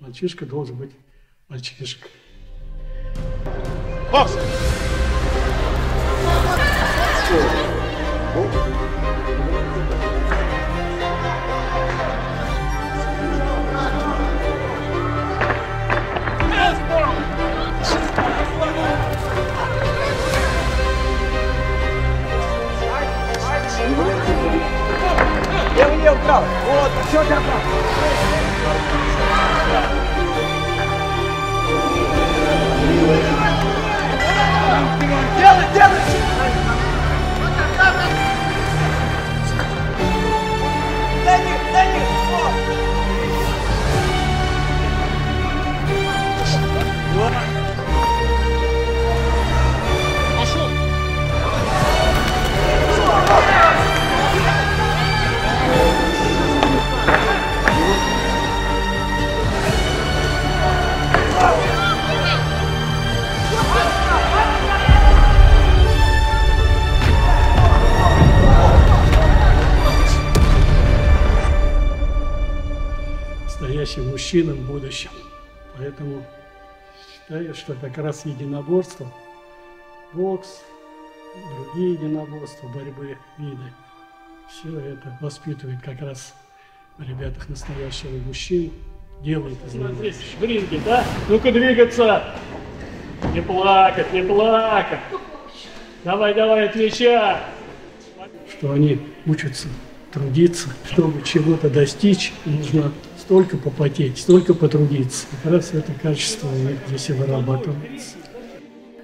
Мальчишка должен быть мальчишка. Бокс! Левый, левый, правый. Вот, все, тебя правый. Dylan, Dylan! Настоящим мужчинам в будущем. Поэтому считаю, что как раз единоборство, бокс, другие единоборства, борьбы, виды, все это воспитывает как раз в ребятах настоящего мужчин, делает из нас. Здесь в ринге, да? Ну-ка двигаться! Не плакать, не плакать! Давай, давай, отвечай! Что они учатся трудиться, чтобы чего-то достичь, нужно столько попотеть, столько потрудиться. Как раз это качество у них здесь и вырабатывается.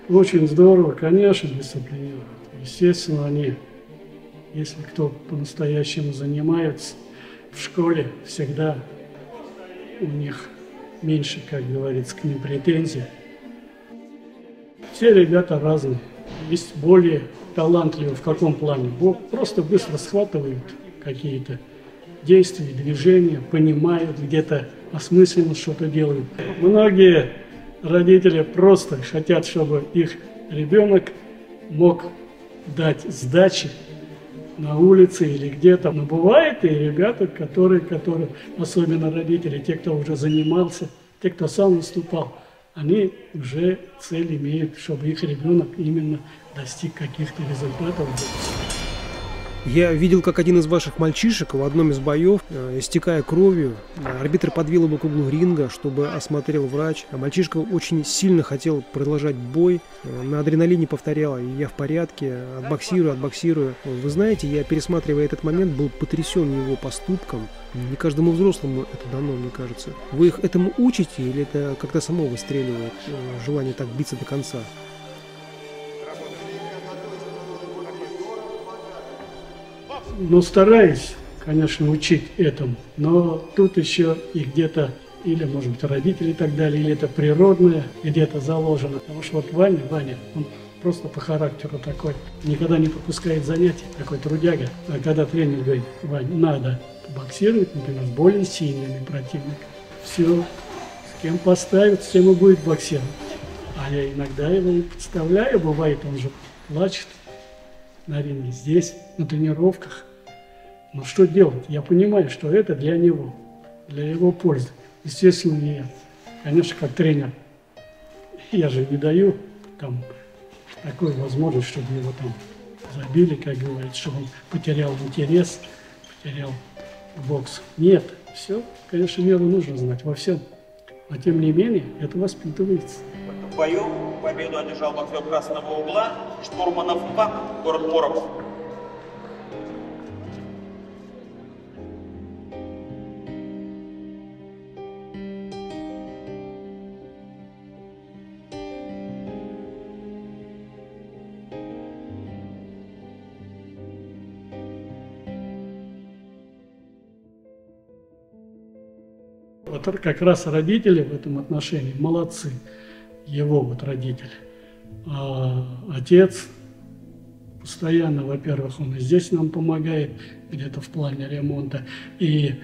Очень здорово, конечно, дисциплинируют. Естественно, они, если кто по-настоящему занимается, в школе всегда у них меньше, как говорится, к ним претензий. Все ребята разные. Есть более талантливые в каком плане. Просто быстро схватывают какие-то действия, движения, понимают, где-то осмысленно что-то делают. Многие родители просто хотят, чтобы их ребенок мог дать сдачи на улице или где-то. Но бывает и ребята, которые, которые, особенно родители, те, кто уже занимался, те, кто сам выступал, они уже цель имеют, чтобы их ребенок именно достиг каких-то результатов. Я видел, как один из ваших мальчишек в одном из боев, э, истекая кровью, арбитр подвел его к углу ринга, чтобы осмотрел врач. А мальчишка очень сильно хотел продолжать бой. Э, на адреналине повторял, я в порядке, отбоксирую, отбоксирую. Вы знаете, я, пересматривая этот момент, был потрясен его поступком. Не каждому взрослому это дано, мне кажется. Вы их этому учите или это как-то само выстреливает э, желание так биться до конца? Ну, стараюсь, конечно, учить этому, но тут еще и где-то, или, может быть, родители и так далее, или это природное, где-то заложено. Потому что вот Ваня, Ваня, он просто по характеру такой, никогда не пропускает занятий, такой трудяга. А когда тренер говорит, Вань, надо боксировать, например, с более сильными противниками, все, с кем поставят, с тем и будет боксировать. А я иногда его представляю, бывает, он же плачет на ринге, здесь, на тренировках. Но что делать? Я понимаю, что это для него, для его пользы. Естественно, я, конечно, как тренер, я же не даю там такой возможность, чтобы его там забили, как говорится, чтобы он потерял интерес, потерял бокс. Нет, все, конечно, меру нужно знать во всем. Но тем не менее, это воспитывается. В бою победу одержал боксер красного угла Штурманов ПАК, город Муромов. Вот как раз родители в этом отношении молодцы, его вот родители. А отец постоянно, во-первых, он и здесь нам помогает, где-то в плане ремонта, и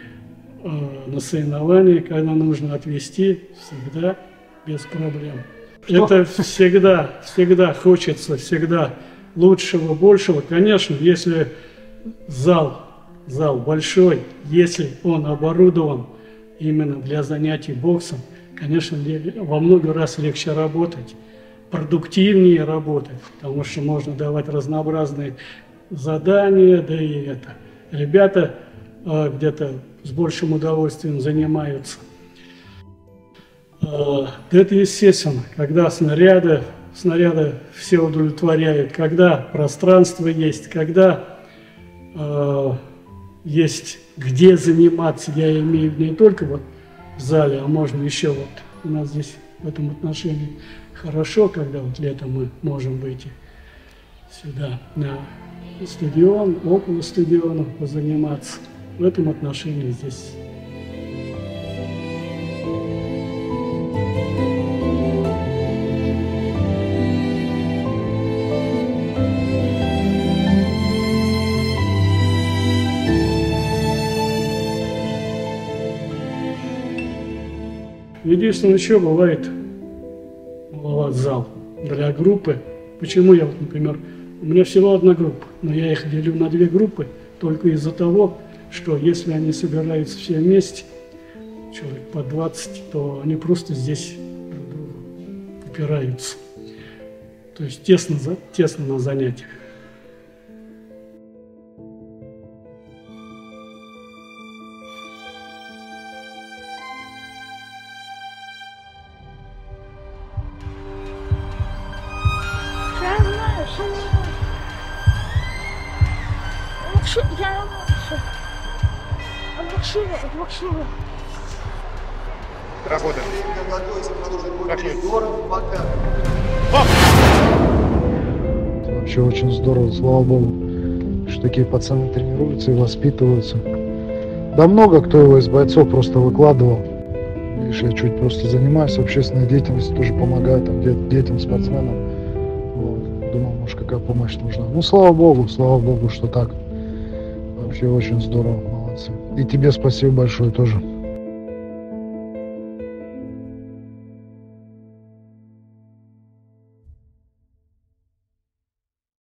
э, на соревнования, когда нужно отвезти, всегда без проблем. Что? Это всегда, всегда хочется, всегда лучшего, большего. Конечно, если зал, зал большой, если он оборудован, именно для занятий боксом, конечно, во много раз легче работать, продуктивнее работать, потому что можно давать разнообразные задания, да и это. Ребята э, где-то с большим удовольствием занимаются. Э, это естественно, когда снаряды, снаряды все удовлетворяют, когда пространство есть, когда э, есть где заниматься, я имею в не только вот зале, а можно еще вот у нас здесь в этом отношении хорошо, когда вот летом мы можем выйти сюда на стадион, около стадиона позаниматься. В этом отношении здесь Единственное, еще бывает маловат зал для группы. Почему я, вот, например, у меня всего одна группа, но я их делю на две группы только из-за того, что если они собираются все вместе, человек по 20, то они просто здесь упираются. То есть тесно, тесно на занятиях. Я от машины, от машины. Работаем. Вообще очень здорово, слава богу, что такие пацаны тренируются и воспитываются. Да много кто его из бойцов просто выкладывал. Видишь, я чуть просто занимаюсь общественной деятельностью, тоже помогаю там детям, спортсменам. Вот. Думал, может какая помощь нужна. Ну, слава богу, слава богу, что так. Вообще очень здорово, молодцы. И тебе спасибо большое тоже.